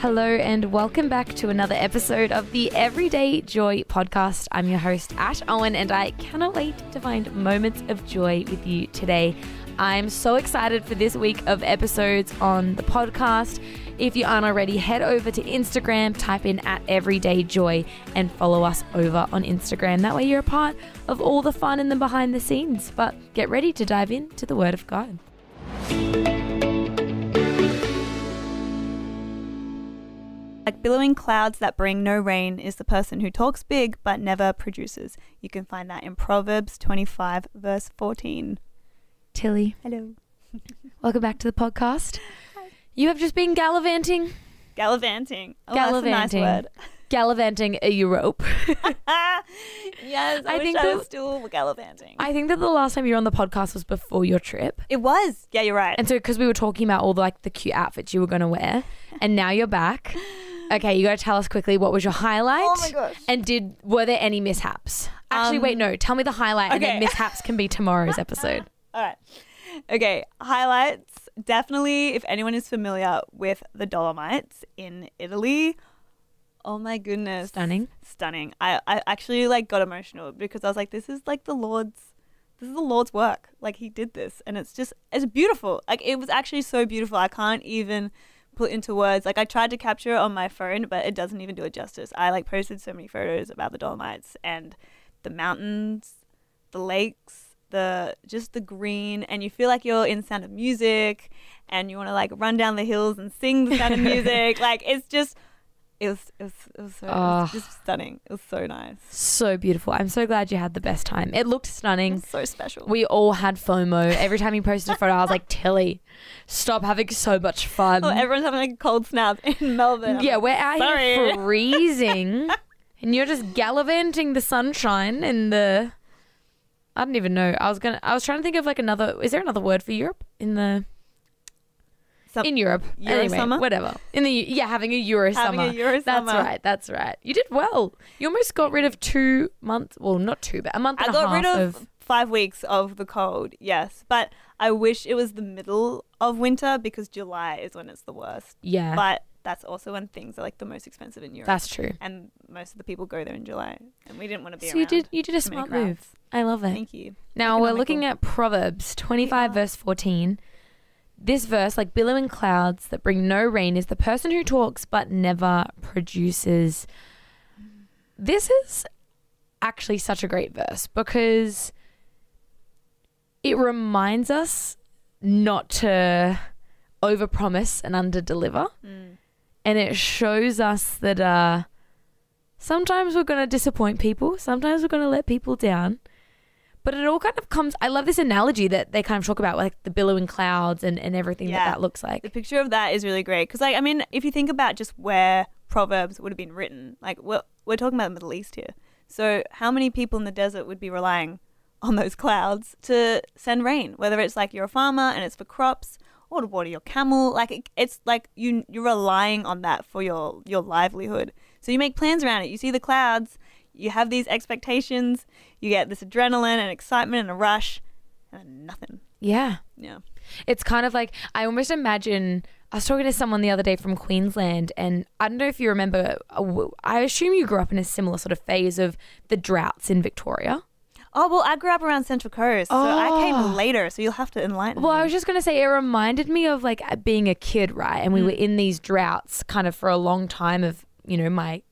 Hello, and welcome back to another episode of the Everyday Joy podcast. I'm your host, Ash Owen, and I cannot wait to find moments of joy with you today. I'm so excited for this week of episodes on the podcast. If you aren't already, head over to Instagram, type in at Everyday Joy, and follow us over on Instagram. That way, you're a part of all the fun and the behind the scenes. But get ready to dive into the Word of God. Like billowing clouds that bring no rain is the person who talks big but never produces. You can find that in Proverbs 25, verse 14. Tilly, Hello. welcome back to the podcast. You have just been gallivanting, Gallivanting. Oh, Gallivanting. That's a nice word. gallivanting a Europe. yes, I, I wish think I that- was still gallivanting. I think that the last time you were on the podcast was before your trip. it was. Yeah, you're right. And so, because we were talking about all the like the cute outfits you were going to wear, and now you're back. Okay, you got to tell us quickly what was your highlight? oh my gosh. And did were there any mishaps? Actually, Um, wait, no. Tell me the highlight, and then okay. mishaps can be tomorrow's episode. All right. Okay, highlights. Definitely, if anyone is familiar with the Dolomites in Italy, oh my goodness. Stunning. Stunning. I, I actually like got emotional because I was like, this is like the Lord's, this is the Lord's work. Like he did this and it's just, it's beautiful. Like it was actually so beautiful. I can't even put into words. Like I tried to capture it on my phone, but it doesn't even do it justice. I like posted so many photos about the Dolomites and the mountains, the lakes, the just the green, and you feel like you're in Sound of Music, and you want to like run down the hills and sing the Sound of Music. like it's just, it was it was it was so it was Oh. just stunning. It was so nice. So beautiful. I'm so glad you had the best time. It looked stunning. was so special. We all had FOMO. Every time you posted a photo, I was like, Tilly, stop having so much fun. oh, everyone's having a cold snap in Melbourne. I'm yeah, like, we're out here freezing, and you're just gallivanting the sunshine and the. I don't even know. I was gonna. I was trying to think of like another. Is there another word for Europe in the Some- in Europe? Euro anyway, summer? whatever. In the yeah, having a Euro having summer. a Euro that's summer. right. That's right. You did well. You almost got rid of two months. Well, not two, but a month I and a got rid of, five weeks of the cold. Yes, but I wish it was the middle of winter because July is when it's the worst. yeah. But that's also when things are like the most expensive in Europe. that's true. and most of the people go there in July, and we didn't want to be So around. you did. You did a smart move. I love it. Thank you. Now we're looking at Proverbs 25, are. verse 14. This verse, like billowing clouds that bring no rain, is the person who talks but never produces. This is actually such a great verse because it reminds us not to overpromise and underdeliver. Mm. And it shows us that uh, sometimes we're going to disappoint people, sometimes we're going to let people down. But it all kind of comes. I love this analogy that they kind of talk about, like the billowing clouds and, and everything Yeah. that that looks like. The picture of that is really great because, like, I mean, if you think about just where Proverbs would have been written, like, we're, we're talking about the Middle East here. So, how many people in the desert would be relying on those clouds to send rain? Whether it's like you're a farmer and it's for crops or to water your camel, like, it, it's like you you're relying on that for your your livelihood. So you make plans around it. You see the clouds, you have these expectations, you get this adrenaline and excitement and a rush, and then nothing. Yeah. Yeah. It's kind of like, I almost imagine. I was talking to someone the other day from Queensland, and I don't know if you remember, I assume you grew up in a similar sort of phase of the droughts in Victoria. Oh well, I grew up around Central Coast, so I came later. So you'll have to enlighten me. Well, me. I was just going to say, it reminded me of like uh, being a kid, right? And we Mm. were in these droughts kind of for a long time of, you know, my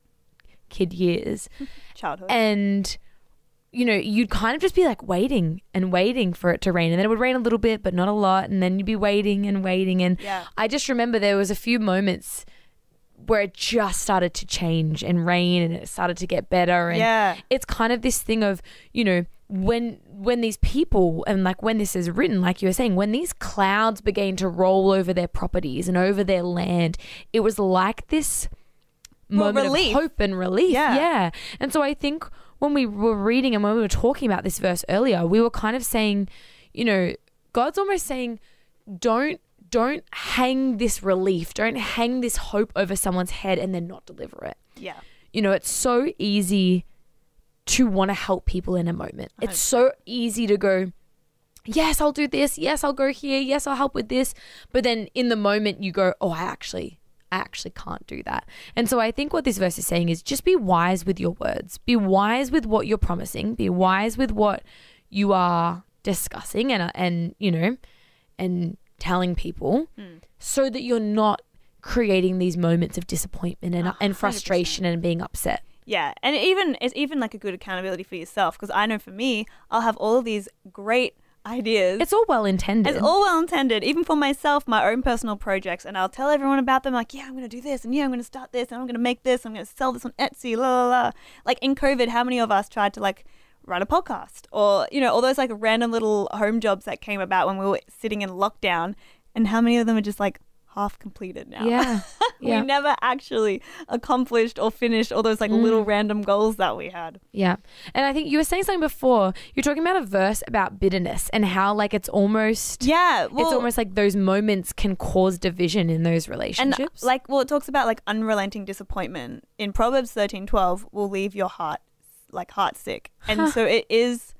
kid years. childhood. And, you know, you'd kind of just be like waiting and waiting for it to rain. And then it would rain a little bit, but not a lot. And then you'd be waiting and waiting. And yeah, I just remember there was a few moments where it just started to change and rain and it started to get better. And yeah, it's kind of this thing of you know when when these people and like when this is written like you were saying when these clouds began to roll over their properties and over their land it was like this Well, moment relief. of hope and relief Yeah. yeah and so i think when we were reading and when we were talking about this verse earlier we were kind of saying you know god's almost saying don't don't hang this relief don't hang this hope over someone's head and then not deliver it yeah. you know, it's so easy to want to help people in a moment. It's so easy to go, yes, I'll do this. Yes, I'll go here. Yes, I'll help with this. But then in the moment, you go, oh, I actually, I actually can't do that. And so I think what this verse is saying is just be wise with your words. Be wise with what you're promising. Be wise with what you are discussing and and you know and telling people Mm. so that you're not creating these moments of disappointment and, A and frustration and being upset. Yeah, and even it's even like a good accountability for yourself because I know for me, I'll have all of these great ideas. It's all well intended. It's all well intended, even for myself, my own personal projects, and I'll tell everyone about them. Like, yeah, I'm going to do this, and yeah, I'm going to start this, and I'm going to make this, I'm going to sell this on Etsy, la la la. Like in COVID, how many of us tried to like write a podcast, or you know, all those like random little home jobs that came about when we were sitting in lockdown, and how many of them are just like half completed now? yeah. yeah. we never actually accomplished or finished all those like Mm. little random goals that we had. Yeah. And I think you were saying something before. You're talking about a verse about bitterness and how like it's almost Yeah, well, it's almost like those moments can cause division in those and relationships. like well, it talks about like unrelenting disappointment in Proverbs thirteen twelve will leave your heart like heart sick, and Huh. so it is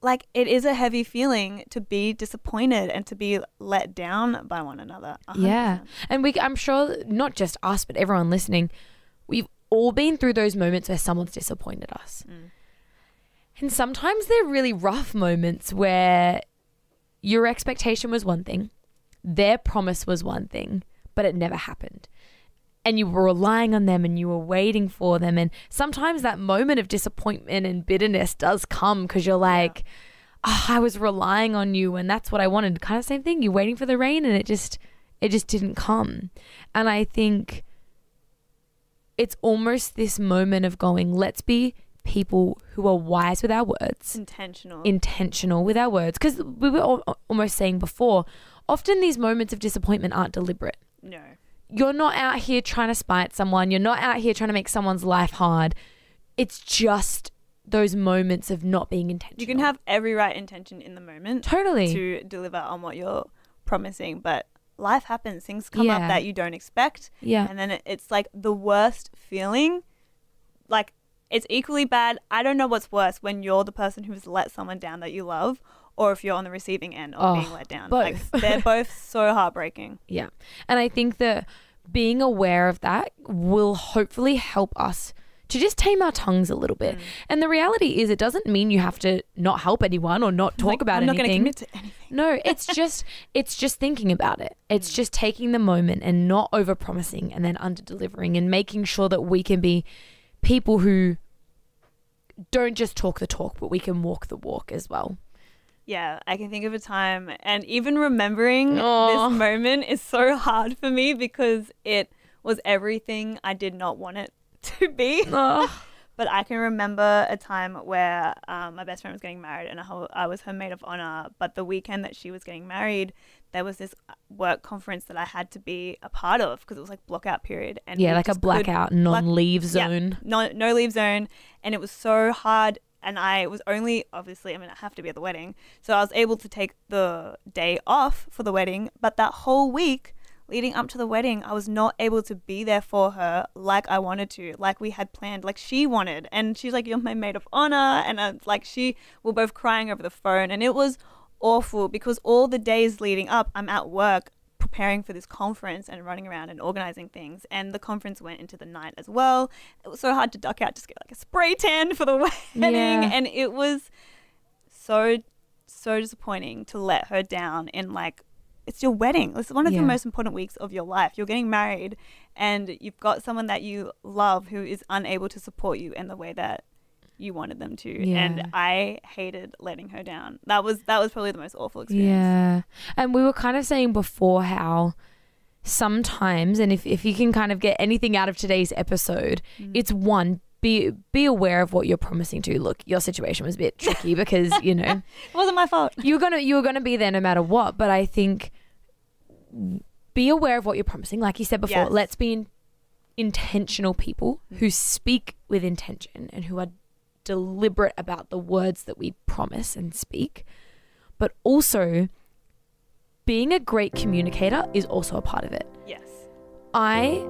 like it is a heavy feeling to be disappointed and to be let down by one another. a hundred Yeah. And we I'm sure not just us but everyone listening, we've all been through those moments where someone's disappointed us. Mm. And sometimes they're really rough moments where your expectation was one thing, their promise was one thing, but it never happened. And you were relying on them and you were waiting for them. And sometimes that moment of disappointment and bitterness does come because you're like, oh, I was relying on you and that's what I wanted. Kind of same thing. You're waiting for the rain and it just it just didn't come. And I think it's almost this moment of going, let's be people who are wise with our words intentional. intentional with our words because we were al- almost saying before often these moments of disappointment aren't deliberate no. You're not out here trying to spite someone. You're not out here trying to make someone's life hard. It's just those moments of not being intentional. You can have every right intention in the moment totally. to deliver on what you're promising, but life happens. Things come Yeah. up that you don't expect. yeah. And then it's like the worst feeling. Like it's equally bad. I don't know what's worse when you're the person who's let someone down that you love or if you're on the receiving end of Oh, being let down both. like they're both so heartbreaking yeah and i think that being aware of that will hopefully help us to just tame our tongues a little bit Mm. and the reality is it doesn't mean you have to not help anyone or not talk Like, about i'm not anything going to commit to anything No, it's just it's just thinking about it. Mm. It's just taking the moment and not over promising and then under delivering and making sure that we can be people who don't just talk the talk, but we can walk the walk as well. Yeah i can think of a time and even remembering Aw. this moment is so hard for me because it was everything i did not want it to be But I can remember a time where um, my best friend was getting married and I was her maid of honor. But the weekend that she was getting married, there was this uh, work conference that I had to be a part of because it was like blockout period. And yeah, like a blackout, non-leave yeah. zone. no, no leave zone. And it was so hard. And I was only, obviously, I mean, I have to be at the wedding. So I was able to take the day off for the wedding. But that whole week leading up to the wedding, I was not able to be there for her like I wanted to, like we had planned, like she wanted. And she's like, You're my maid of honor. And I, like, she, we're both crying over the phone. And it was awful because all the days leading up, I'm at work preparing for this conference and running around and organizing things. And the conference went into the night as well. It was so hard to duck out, just get like a spray tan for the wedding. Yeah. And it was so, so disappointing to let her down in like, it's your wedding. It's one of Yeah. the most important weeks of your life. You're getting married and you've got someone that you love who is unable to support you in the way that you wanted them to. Yeah. And I hated letting her down. That was that was probably the most awful experience. Yeah. And we were kind of saying before how sometimes, and if, if you can kind of get anything out of today's episode, Mm. it's one, be be aware of what you're promising to. Look, your situation was a bit tricky because, you know, It wasn't my fault. you're gonna you're gonna be there no matter what. But I think be aware of what you're promising. Like you said before, Yes. let's be in, intentional people who speak with intention and who are deliberate about the words that we promise and speak. But also, being a great communicator is also a part of it. Yes. I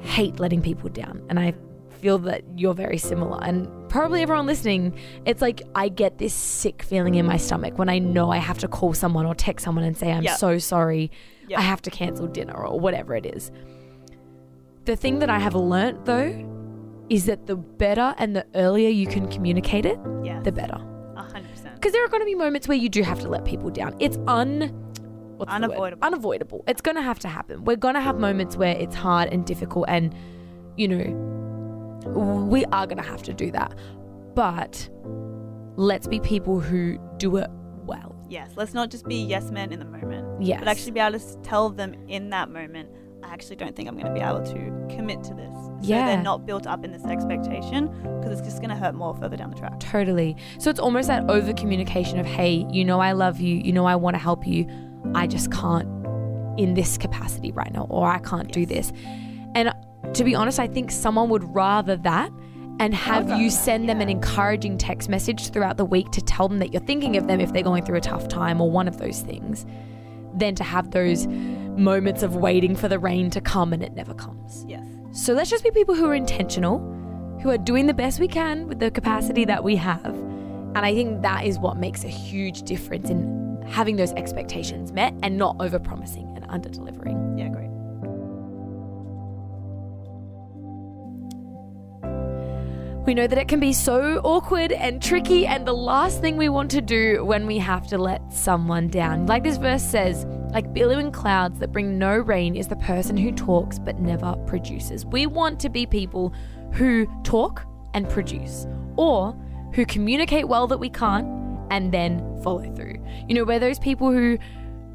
hate letting people down, and I feel that you're very similar. And probably everyone listening, it's like I get this sick feeling in my stomach when I know I have to call someone or text someone and say, I'm Yeah. so sorry, Yeah. I have to cancel dinner or whatever it is. the thing that I have learnt though is that the better and the earlier you can communicate it, Yes. the better. A hundred percent. Because there are going to be moments where you do have to let people down. It's un what's the word? Unavoidable. Unavoidable. It's going to have to happen. We're going to have moments where it's hard and difficult, and you know, we are going to have to do that. But let's be people who do it well. Yes. Let's not just be yes men in the moment. Yes. But actually be able to tell them in that moment, I actually don't think I'm going to be able to commit to this. So Yeah. they're not built up in this expectation because it's just going to hurt more further down the track. Totally. So it's almost that over communication of, hey, you know, I love you. You know, I want to help you. I just can't in this capacity right now, or I can't do this. And to be honest, I think someone would rather that and have you that, send them an encouraging text message throughout the week to tell them that you're thinking of them if they're going through a tough time or one of those things than to have those moments of waiting for the rain to come and it never comes. Yes. So let's just be people who are intentional, who are doing the best we can with the capacity that we have. And I think that is what makes a huge difference in having those expectations met and not over promising and under delivering. Yeah, great. We know that it can be so awkward and tricky, and the last thing we want to do when we have to let someone down. Like this verse says, like billowing clouds that bring no rain is the person who talks but never produces. We want to be people who talk and produce, or who communicate well that we can't and then follow through. You know, we're those people who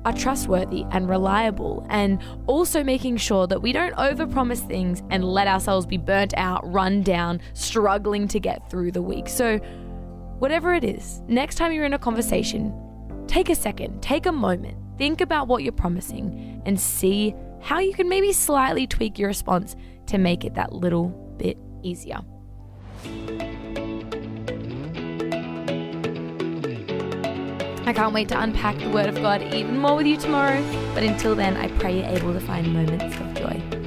are trustworthy and reliable, and also making sure that we don't overpromise things and let ourselves be burnt out, run down, struggling to get through the week. So, whatever it is, next time you're in a conversation, take a second, take a moment, think about what you're promising, and see how you can maybe slightly tweak your response to make it that little bit easier. I can't wait to unpack the Word of God even more with you tomorrow. But until then, I pray you're able to find moments of joy.